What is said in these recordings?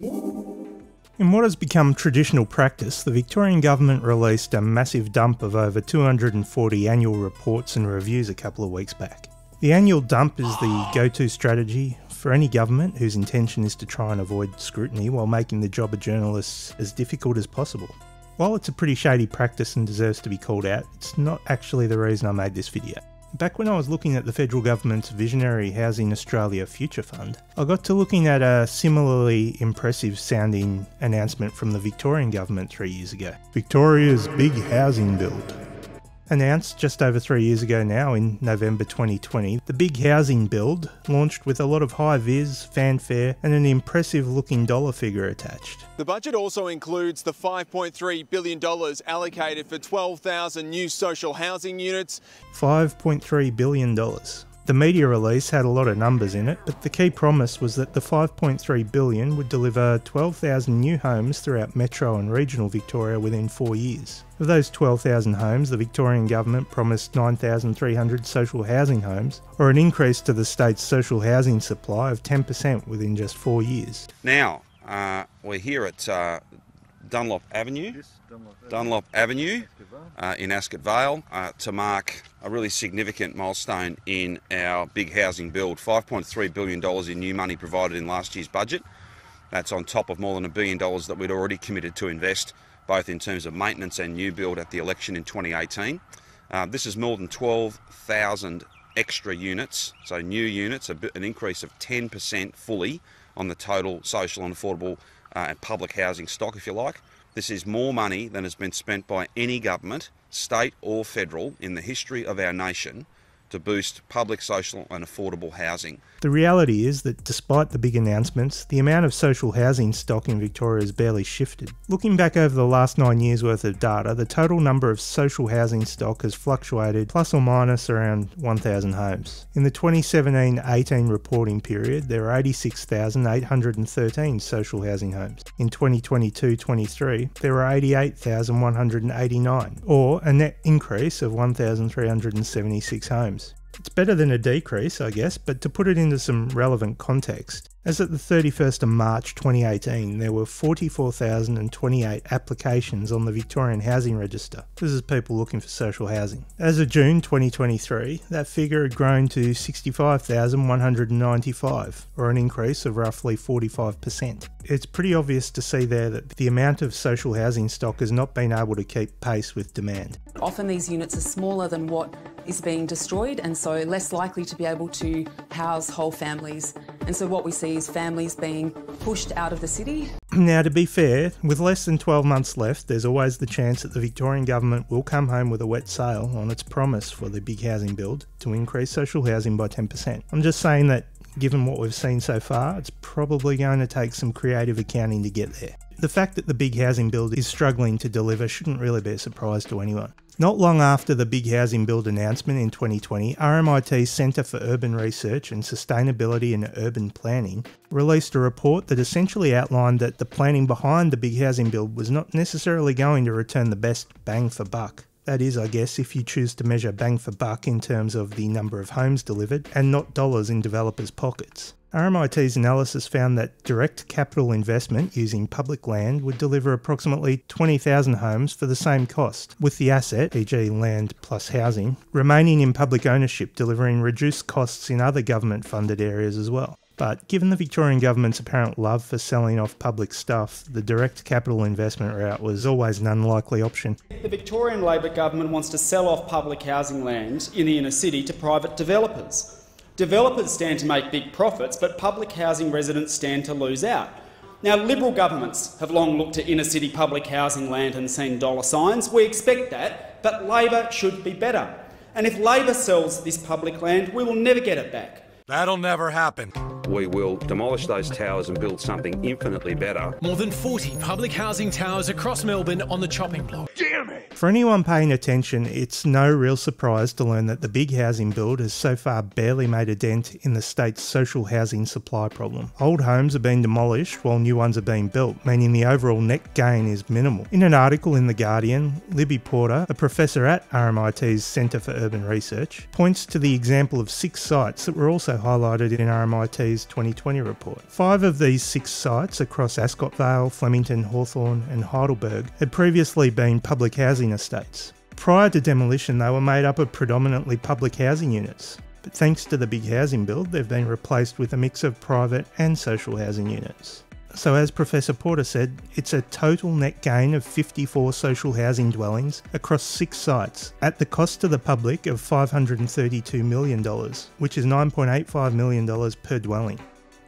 In what has become traditional practice, the Victorian Government released a massive dump of over 240 annual reports and reviews a couple of weeks back. The annual dump is the go to strategy for any government whose intention is to try and avoid scrutiny while making the job of journalists as difficult as possible. While it's a pretty shady practice and deserves to be called out, it's not actually the reason I made this video. Back when I was looking at the federal government's Visionary Housing Australia Future Fund, I got to looking at a similarly impressive sounding announcement from the Victorian government three years ago. Victoria's Big Housing Build. Announced just over three years ago now in November 2020, the big housing build launched with a lot of high vis, fanfare, and an impressive looking dollar figure attached. The budget also includes the $5.3 billion allocated for 12,000 new social housing units. $5.3 billion. The media release had a lot of numbers in it, but the key promise was that the 5.3 billion would deliver 12,000 new homes throughout metro and regional Victoria within 4 years. Of those 12,000 homes, the Victorian government promised 9,300 social housing homes, or an increase to the state's social housing supply of 10% within just 4 years. Now, uh, we're here at uh, Dunlop Avenue, Dunlop Avenue uh, in Ascot Vale uh, to mark a really significant milestone in our big housing build. $5.3 billion in new money provided in last year's budget. That's on top of more than a billion dollars that we'd already committed to invest, both in terms of maintenance and new build at the election in 2018. Uh, this is more than 12,000 extra units, so new units, an increase of 10% fully on the total social and affordable uh, and public housing stock, if you like. This is more money than has been spent by any government, state or federal, in the history of our nation to boost public, social, and affordable housing. The reality is that despite the big announcements, the amount of social housing stock in Victoria has barely shifted. Looking back over the last nine years' worth of data, the total number of social housing stock has fluctuated plus or minus around 1,000 homes. In the 2017 18 reporting period, there were 86,813 social housing homes. In 2022 23, there were 88,189, or a net increase of 1,376 homes. It's better than a decrease, I guess, but to put it into some relevant context, as at the 31st of March 2018, there were 44,028 applications on the Victorian Housing Register. This is people looking for social housing. As of June 2023, that figure had grown to 65,195, or an increase of roughly 45%. It's pretty obvious to see there that the amount of social housing stock has not been able to keep pace with demand. Often these units are smaller than what is being destroyed and so less likely to be able to house whole families. And so what we see is families being pushed out of the city. Now, to be fair, with less than 12 months left, there's always the chance that the Victorian Government will come home with a wet sail on its promise for the big housing build to increase social housing by 10%. I'm just saying that given what we've seen so far, it's probably going to take some creative accounting to get there. The fact that the big housing build is struggling to deliver shouldn't really be a surprise to anyone. Not long after the big housing build announcement in 2020, RMIT's Centre for Urban Research and Sustainability in Urban Planning released a report that essentially outlined that the planning behind the big housing build was not necessarily going to return the best bang for buck. That is, I guess, if you choose to measure bang for buck in terms of the number of homes delivered and not dollars in developers' pockets. RMIT's analysis found that direct capital investment using public land would deliver approximately 20,000 homes for the same cost, with the asset, e.g., land plus housing, remaining in public ownership, delivering reduced costs in other government funded areas as well. But given the Victorian Government's apparent love for selling off public stuff, the direct capital investment route was always an unlikely option. The Victorian Labor Government wants to sell off public housing land in the inner city to private developers. Developers stand to make big profits, but public housing residents stand to lose out. Now, Liberal governments have long looked to inner city public housing land and seen dollar signs. We expect that, but Labor should be better. And if Labor sells this public land, we will never get it back. That'll never happen we will demolish those towers and build something infinitely better. More than 40 public housing towers across Melbourne on the chopping block. Damn it! For anyone paying attention, it's no real surprise to learn that the big housing build has so far barely made a dent in the state's social housing supply problem. Old homes are being demolished while new ones are being built, meaning the overall net gain is minimal. In an article in The Guardian, Libby Porter, a professor at RMIT's Centre for Urban Research, points to the example of six sites that were also highlighted in RMIT's ACT's 2020 report. Five of these six sites across Ascot Vale, Flemington, Hawthorn, and Heidelberg had previously been public housing estates. Prior to demolition, they were made up of predominantly public housing units. But thanks to the big housing build, they've been replaced with a mix of private and social housing units. So, as Professor Porter said, it's a total net gain of 54 social housing dwellings across six sites at the cost to the public of $532 million, which is $9.85 million per dwelling.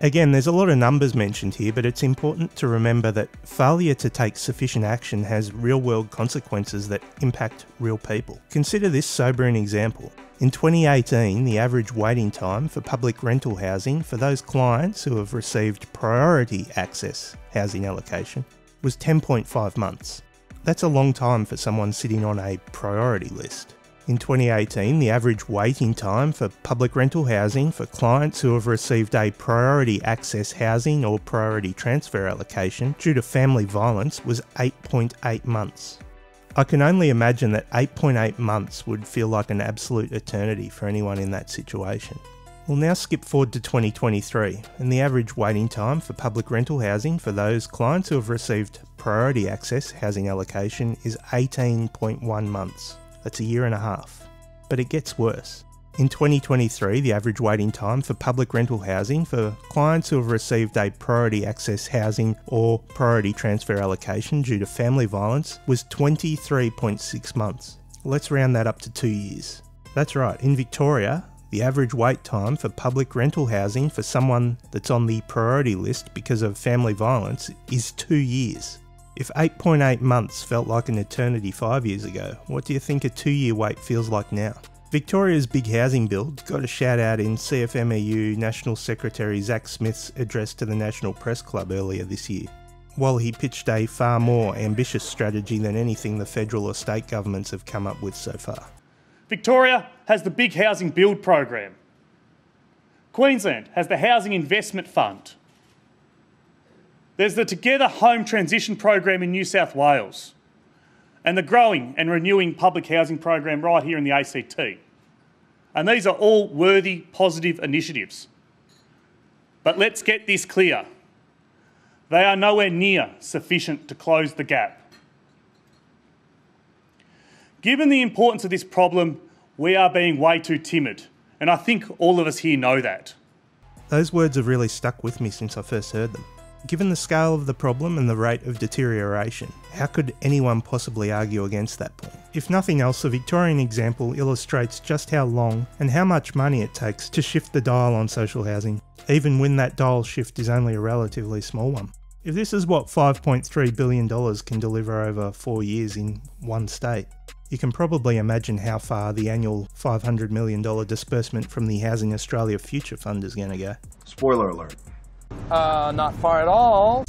Again, there's a lot of numbers mentioned here, but it's important to remember that failure to take sufficient action has real world consequences that impact real people. Consider this sobering example. In 2018, the average waiting time for public rental housing for those clients who have received priority access housing allocation was 10.5 months. That's a long time for someone sitting on a priority list. In 2018, the average waiting time for public rental housing for clients who have received a priority access housing or priority transfer allocation due to family violence was 8.8 months. I can only imagine that 8.8 months would feel like an absolute eternity for anyone in that situation. We'll now skip forward to 2023, and the average waiting time for public rental housing for those clients who have received priority access housing allocation is 18.1 months. That's a year and a half. But it gets worse. In 2023, the average waiting time for public rental housing for clients who have received a priority access housing or priority transfer allocation due to family violence was 23.6 months. Let's round that up to two years. That's right, in Victoria, the average wait time for public rental housing for someone that's on the priority list because of family violence is two years. If 8.8 months felt like an eternity five years ago, what do you think a two year wait feels like now? Victoria's big housing build got a shout out in CFMEU National Secretary Zach Smith's address to the National Press Club earlier this year. While he pitched a far more ambitious strategy than anything the federal or state governments have come up with so far. Victoria has the Big Housing Build program. Queensland has the Housing Investment Fund. There's the Together Home Transition program in New South Wales and the growing and renewing public housing program right here in the ACT. And these are all worthy, positive initiatives. But let's get this clear. They are nowhere near sufficient to close the gap. Given the importance of this problem, we are being way too timid, and I think all of us here know that. Those words have really stuck with me since I first heard them. Given the scale of the problem and the rate of deterioration, how could anyone possibly argue against that point? If nothing else, the Victorian example illustrates just how long and how much money it takes to shift the dial on social housing, even when that dial shift is only a relatively small one. If this is what $5.3 billion can deliver over four years in one state, you can probably imagine how far the annual $500 million disbursement from the Housing Australia Future Fund is going to go. Spoiler alert. Uh, not far at all.